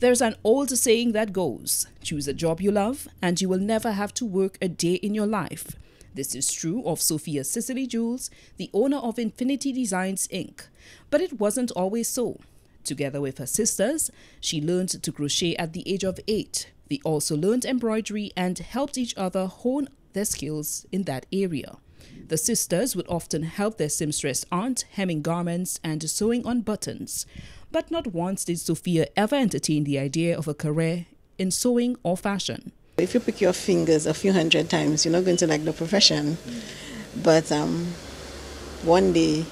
There's an old saying that goes choose a job you love, and you will never have to work a day in your life. This is true of Sophia Cicely Jules, the owner of Infinity Designs Inc. But it wasn't always so. Together with her sisters, she learned to crochet at the age of eight. They also learned embroidery and helped each other hone their skills in that area. The sisters would often help their seamstress aunt hemming garments and sewing on buttons. But not once did Sophia ever entertain the idea of a career in sewing or fashion. If you pick your fingers a few hundred times, you're not going to like the profession. But um, one day,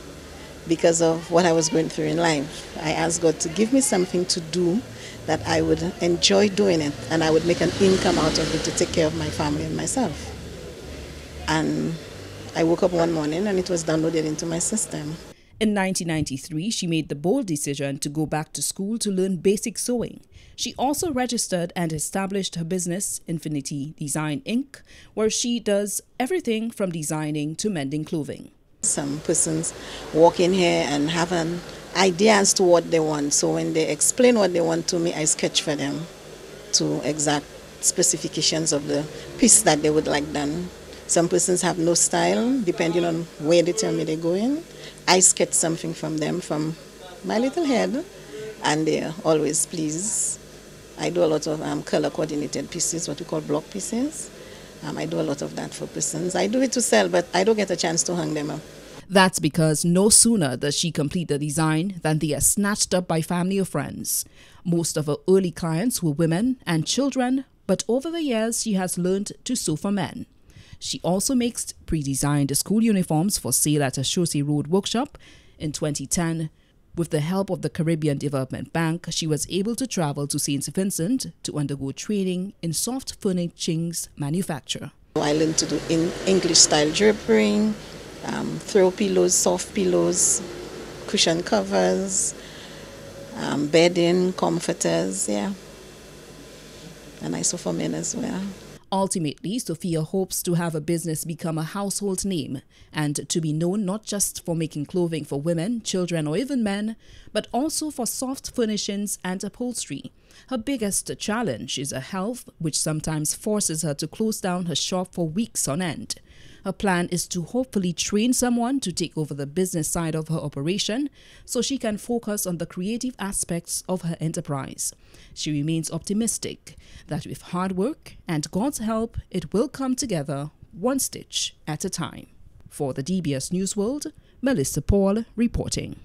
because of what I was going through in life, I asked God to give me something to do that I would enjoy doing it and I would make an income out of it to take care of my family and myself. And I woke up one morning and it was downloaded into my system. In 1993, she made the bold decision to go back to school to learn basic sewing. She also registered and established her business, Infinity Design Inc., where she does everything from designing to mending clothing. Some persons walk in here and have an idea as to what they want. So when they explain what they want to me, I sketch for them to exact specifications of the piece that they would like done. Some persons have no style, depending on where they tell me they're going. I sketch something from them from my little head, and they're always pleased. I do a lot of um, color coordinated pieces, what we call block pieces. Um, I do a lot of that for persons. I do it to sell, but I don't get a chance to hang them up. That's because no sooner does she complete the design than they are snatched up by family or friends. Most of her early clients were women and children, but over the years she has learned to sew for men. She also makes pre-designed school uniforms for sale at a Chaussee Road workshop. In 2010, with the help of the Caribbean Development Bank, she was able to travel to St. Vincent to undergo training in soft furnishings manufacture. I learned to do in English style drapery, um, throw pillows, soft pillows, cushion covers, um, bedding, comforters, yeah. And I sew for men as well. Ultimately, Sophia hopes to have a business become a household name and to be known not just for making clothing for women, children, or even men, but also for soft furnishings and upholstery. Her biggest challenge is her health, which sometimes forces her to close down her shop for weeks on end. Her plan is to hopefully train someone to take over the business side of her operation so she can focus on the creative aspects of her enterprise. She remains optimistic that with hard work and God's help, it will come together one stitch at a time. For the DBS Newsroom, Melissa Paul reporting.